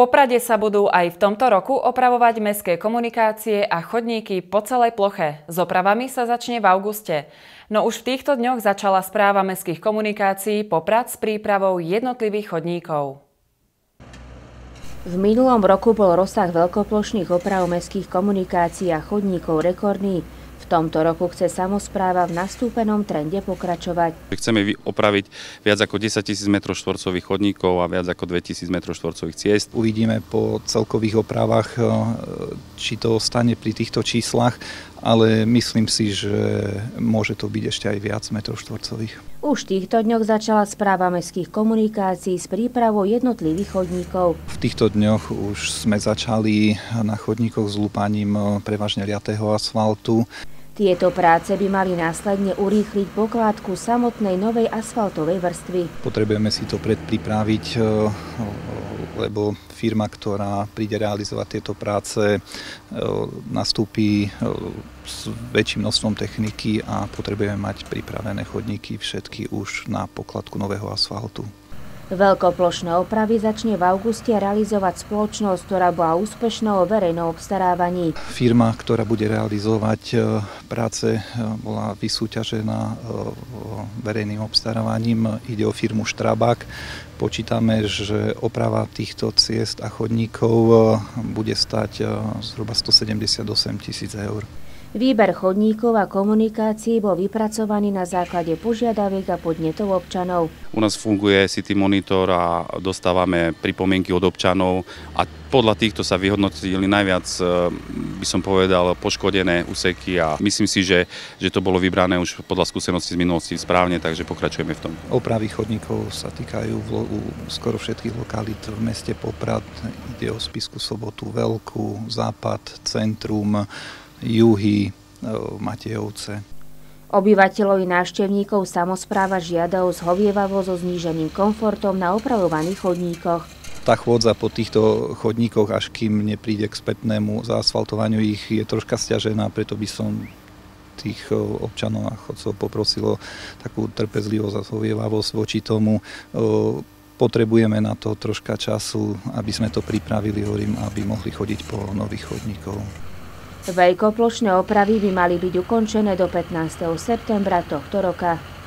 Poprade sa budú aj v tomto roku opravovať mestské komunikácie a chodníky po celej ploche. S opravami sa začne v auguste. No už v týchto dňoch začala správa mestských komunikácií Poprad s prípravou jednotlivých chodníkov. V minulom roku bol rozsah veľkoplošných oprav mestských komunikácií a chodníkov rekordný tomto roku chce samozpráva v nastúpenom trende pokračovať. Chceme opraviť viac ako 10 tisíc m štvorcových chodníkov a viac ako 2 tisíc m štvorcových ciest. Uvidíme po celkových opravách, e, či to stane pri týchto číslach, ale myslím si, že môže to byť ešte aj viac metrov štvorcových. Už v týchto dňoch začala správa mestských komunikácií s prípravou jednotlivých chodníkov. V týchto dňoch už sme začali na chodníkoch s lúpaním e, prevažne liatého asfaltu. Tieto práce by mali následne urýchliť pokládku samotnej novej asfaltovej vrstvy. Potrebujeme si to predpripraviť, e, lebo firma, ktorá príde realizovať tieto práce, e, nastúpi e, s väčším množstvom techniky a potrebujeme mať pripravené chodníky všetky už na pokladku nového asfaltu. Veľkoplošné opravy začne v auguste realizovať spoločnosť, ktorá bola úspešnou verejnou obstarávaní. Firma, ktorá bude realizovať e, práce, e, bola vysúťažená e, verejným obstarávaním. Ide o firmu Štrabak. Počítame, že oprava týchto ciest a chodníkov bude stať zhruba 178 tisíc eur. Výber chodníkov a komunikácií bol vypracovaný na základe požiadaviek a podnetov občanov. U nás funguje City Monitor a dostávame pripomienky od občanov a podľa týchto sa vyhodnotili najviac, e, by som povedal, poškodené úseky a myslím si, že, že to bolo vybrané už podľa skúsenosti z minulosti správne, takže pokračujeme v tom. Opravy chodníkov sa týkajú v, skoro všetkých lokalít v meste Poprad. Ide o Spisku Sobotu, Veľkú, Západ, Centrum, juhy, e, Matejovce. Obyvateľovi návštevníkov samozpráva žiada o zhovievavo so zníženým komfortom na opravovaných chodníkoch. Tá chôdza po týchto chodníkoch, až kým nepríde k spätnému zaasfaltovaniu ich, je troška stiažená, preto by som tých e, občanov a chodcov poprosilo takú trpezlivosť a zhovievavosť voči tomu. E, potrebujeme na to troška času, aby sme to pripravili, hovorím, aby mohli chodiť po nových chodníkov. Veľkoplošné opravy by mali byť ukončené do 15. septembra tohto roka.